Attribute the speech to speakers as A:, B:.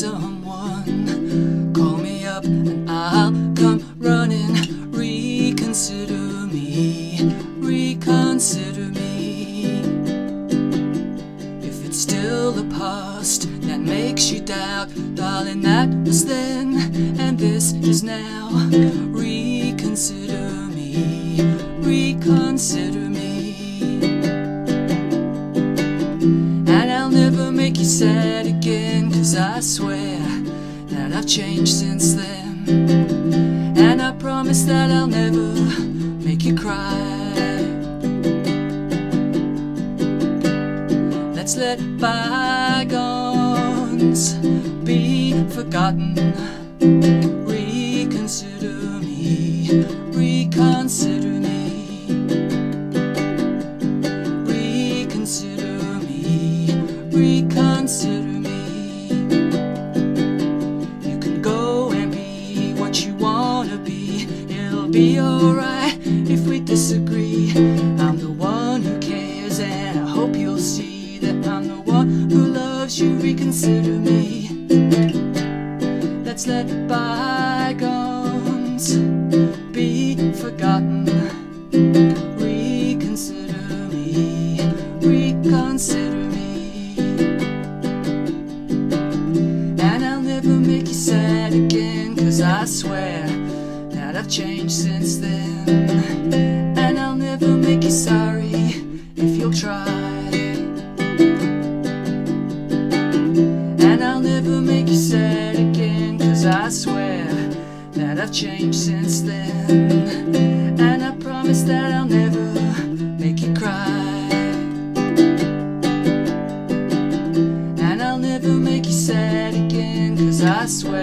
A: someone. Call me up and I'll come running. Reconsider me, reconsider me. If it's still the past that makes you doubt Darling, that was then and this is now. Reconsider me, reconsider me. And I'll never make you sad. I swear that I've changed since then. And I promise that I'll never make you cry. Let's let bygones be forgotten. Be alright if we disagree. I'm the one who cares, and I hope you'll see that I'm the one who loves you. Reconsider me. Let's let bygones changed since then. And I'll never make you sorry if you'll try. And I'll never make you sad again Cause I swear that I've changed since then. And I promise that I'll never make you cry. And I'll never make you sad again Cause I swear